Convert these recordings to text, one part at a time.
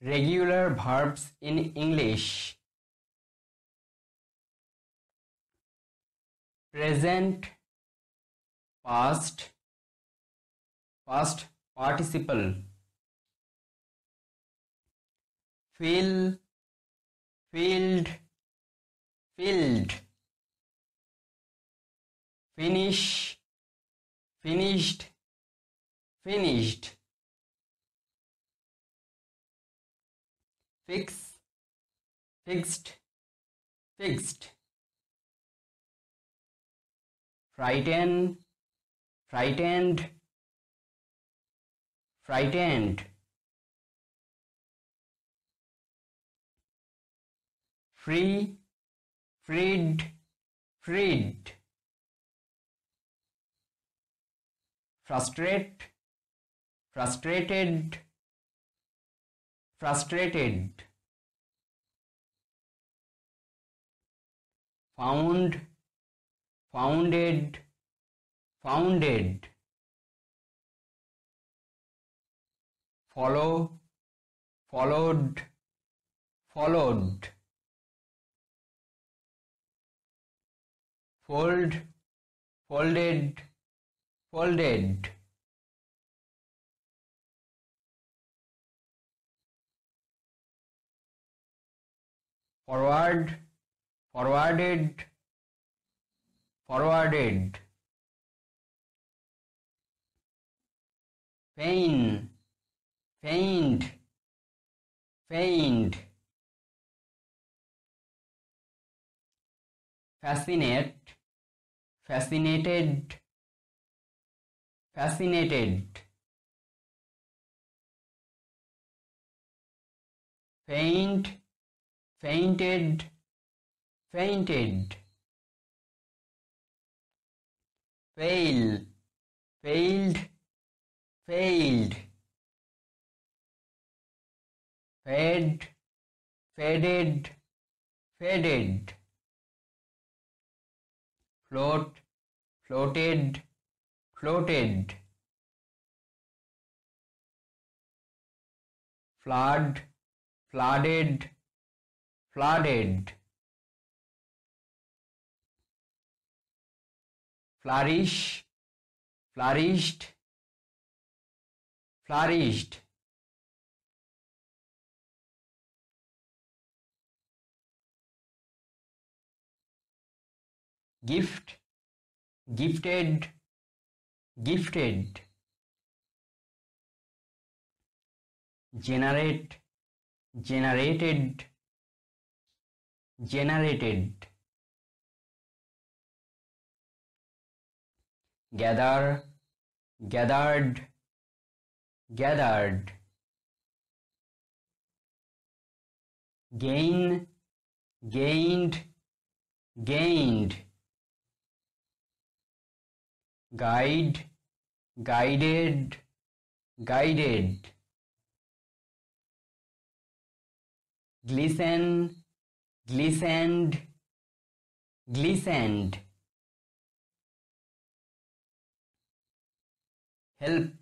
Regular verbs in English. Present, past, past participle. Fill, filled, filled. Finish, finished, finished. Fix, fixed, fixed. Frighten, frightened, frightened. Free, freed, freed. Frustrate, frustrated, frustrated. Frustrated found, founded, founded. Follow, followed, followed. Fold, folded, folded. Forward, forwarded, forwarded. Feign, feigned, feigned. Fascinate, fascinated, fascinated. Faint, fainted, fainted. Fail, failed, failed. Fed, faded, faded. Float, floated, floated. Flood, flooded, flooded. Flourish, flourished, flourished. Gift, gifted, gifted. Generate, generated, generated. Gather, gathered, gathered. Gain, gained, gained. Guide, guided, guided. Glisten, glistened, glistened. Help,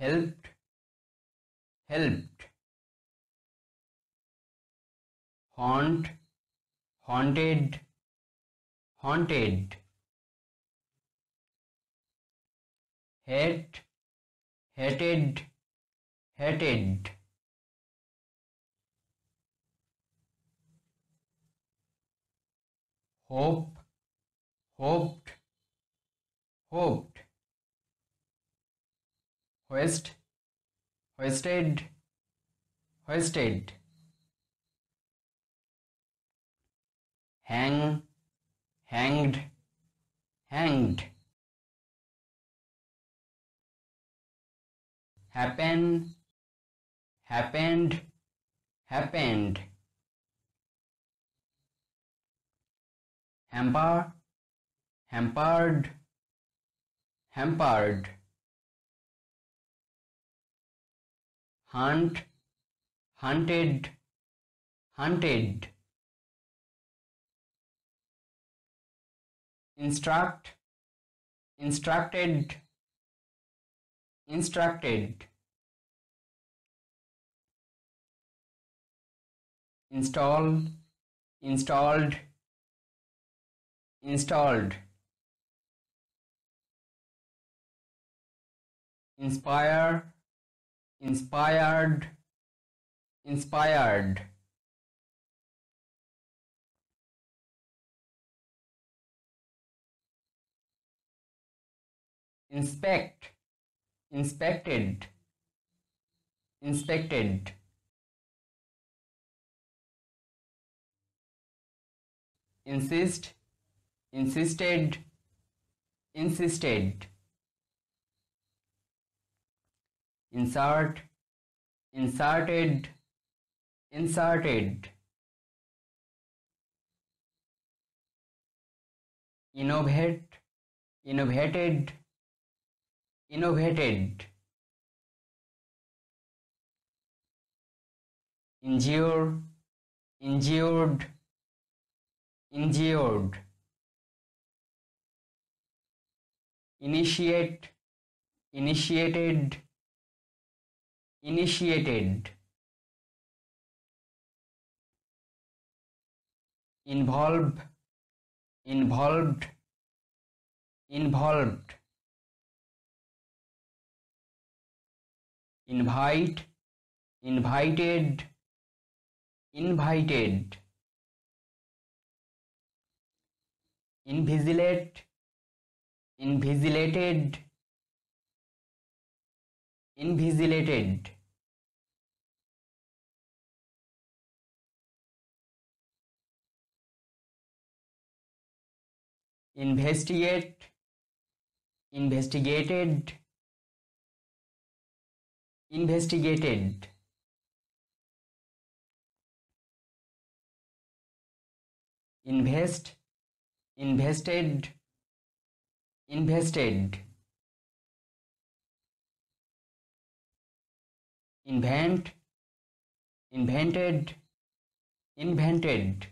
helped, helped. Haunt, haunted, haunted. Hate, hated, hated. Hope, hoped, hoped. Hoist, hoisted, hoisted. Hang, hanged, hanged. Happen, happened, happened. Hamper, hampered, hampered. Hunt, hunted, hunted. Instruct, instructed, instructed. install installed installed inspire inspired inspired. Inspect inspected inspected. Insist insisted insisted. Insert inserted inserted. Innovate innovated innovated. Injure injured injured initiate. Initiated. Initiated. Involve involved. Involved. Invite. Invited. Invited. Invigilate invigilated invigilated. Investigate investigated investigated. Invest invested invested. Invent. Invented. Invented.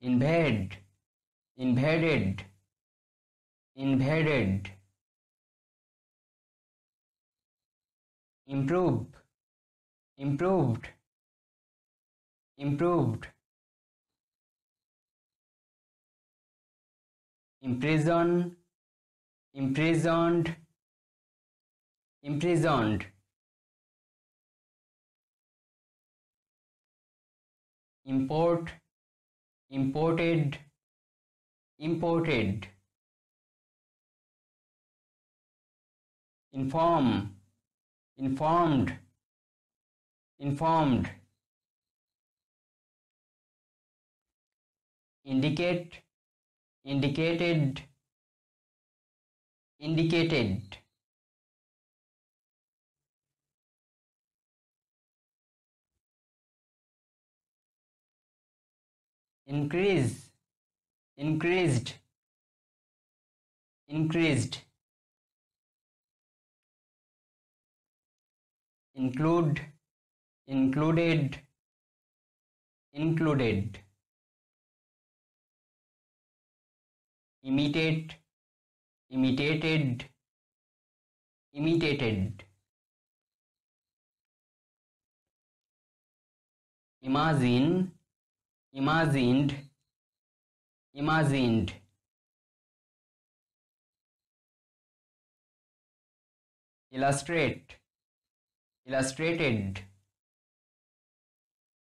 Invade. Invaded. Invaded. Improve improved. Improved imprison imprisoned imprisoned. Import imported imported. Inform informed informed. Indicate indicated indicated. Increase increased increased. Include included included imitate imitated imitated. Imagine imagined imagined. Illustrate illustrated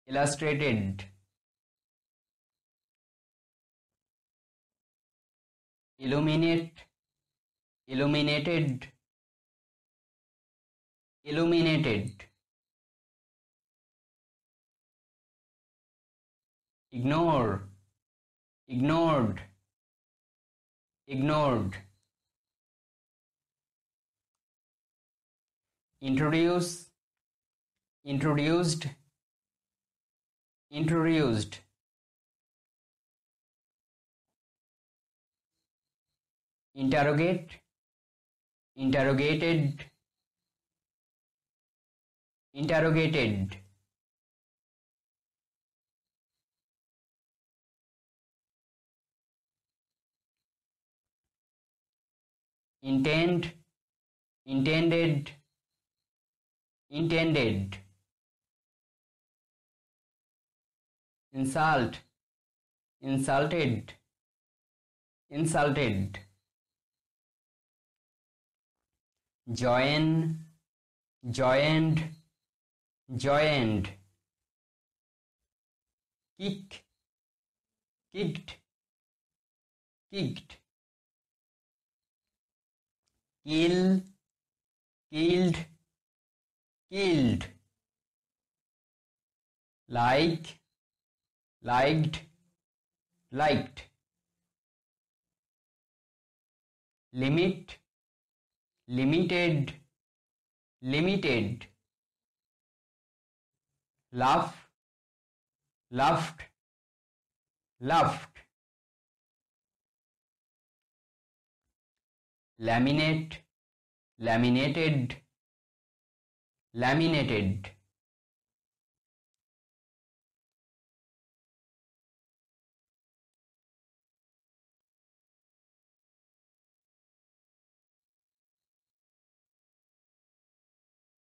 illustrated illuminate illuminated illuminated. Ignore ignored ignored. Introduce introduced introduced interrogate interrogated interrogated. Intend intended intended. Insult insulted insulted. Join joined joined. Kick kicked kicked. Kill killed killed. Like liked liked. Limit limited limited laugh laughed laughed laminate laminated laminated